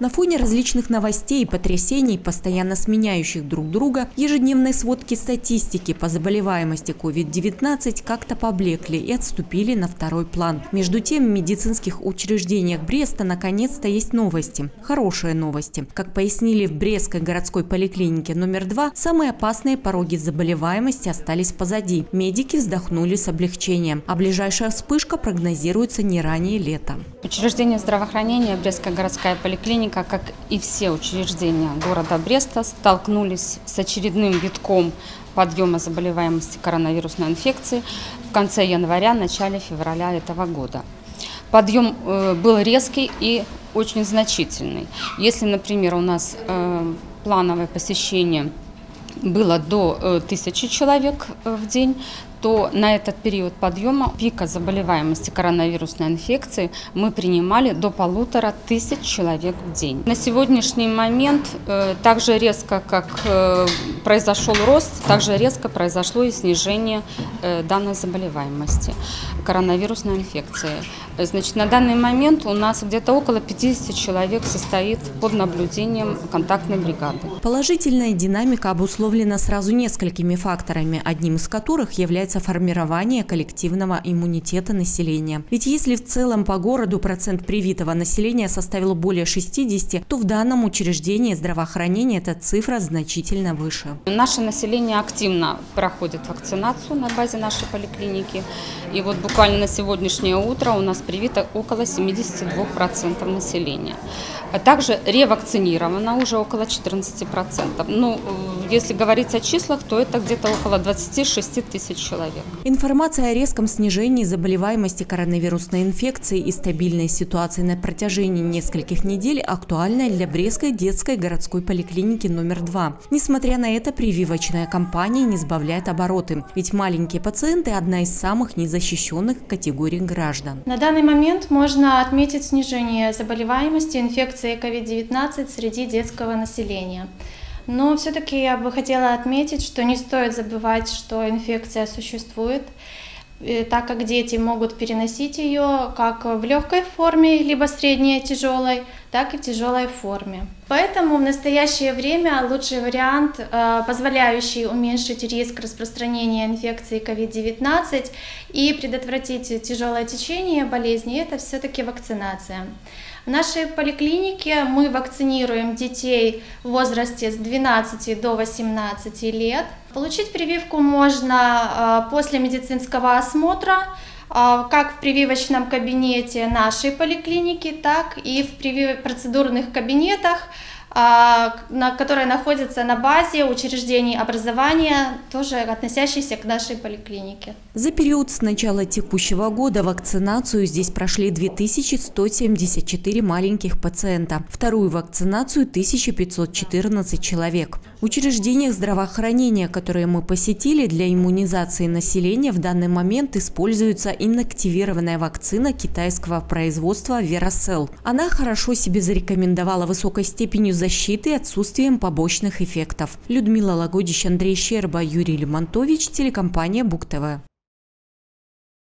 На фоне различных новостей и потрясений, постоянно сменяющих друг друга, ежедневные сводки статистики по заболеваемости COVID-19 как-то поблекли и отступили на второй план. Между тем, в медицинских учреждениях Бреста наконец-то есть новости. Хорошие новости. Как пояснили в Брестской городской поликлинике номер 2, самые опасные пороги заболеваемости остались позади. Медики вздохнули с облегчением, а ближайшая вспышка прогнозируется не ранее лета. Учреждение здравоохранения Брестская городская поликлиника, как и все учреждения города Бреста, столкнулись с очередным витком подъема заболеваемости коронавирусной инфекции в конце января, начале февраля этого года. Подъем э, был резкий и очень значительный. Если, например, у нас э, плановое посещение было до э, тысячи человек в день, то на этот период подъема пика заболеваемости коронавирусной инфекции мы принимали до полутора тысяч человек в день. На сегодняшний момент э, так же резко, как э, произошел рост, так же резко произошло и снижение э, данной заболеваемости коронавирусной инфекции. Значит, на данный момент у нас где-то около 50 человек состоит под наблюдением контактной бригады. Положительная динамика обусловлена сразу несколькими факторами, одним из которых является касается формирования коллективного иммунитета населения. Ведь если в целом по городу процент привитого населения составил более 60, то в данном учреждении здравоохранения эта цифра значительно выше. Наше население активно проходит вакцинацию на базе нашей поликлиники. И вот буквально на сегодняшнее утро у нас привито около 72% населения. А также ревакцинировано уже около 14%. Ну, если говорить о числах, то это где-то около 26 тысяч человек человек. Информация о резком снижении заболеваемости коронавирусной инфекцией и стабильной ситуации на протяжении нескольких недель актуальна для Брестской детской городской поликлиники номер 2. Несмотря на это, прививочная кампания не сбавляет обороты, ведь маленькие пациенты – одна из самых незащищенных категорий граждан. На данный момент можно отметить снижение заболеваемости инфекцией COVID-19 среди детского населения. Но все-таки я бы хотела отметить, что не стоит забывать, что инфекция существует, э, так как дети могут переносить ее как в легкой форме, либо средней тяжелой, так и в тяжелой форме. Поэтому в настоящее время лучший вариант, э, позволяющий уменьшить риск распространения инфекции COVID-19 и предотвратить тяжелое течение болезни, это все-таки вакцинация. В нашей поликлинике мы вакцинируем детей в возрасте с 12 до 18 лет. Получить прививку можно а, после медицинского осмотра, как в прививочном кабинете нашей поликлиники, так и в процедурных кабинетах. а, на, которые находятся на базе учреждений образования, тоже относящиеся к нашей поликлинике. За период с начала текущего года вакцинацию здесь прошли 2174 маленьких пациента. Вторую вакцинацию 1514 человек. В учреждениях здравоохранения, которые мы посетили для иммунизации населения, в данный момент используется инактивированная вакцина китайского производства Veracell. Она хорошо себе зарекомендовала высокой степенью защиты и отсутствием побочных эффектов. Людмила Лагодич, Андрей Щерба, Юрий Лемонтович, телекомпания Бук ТВ.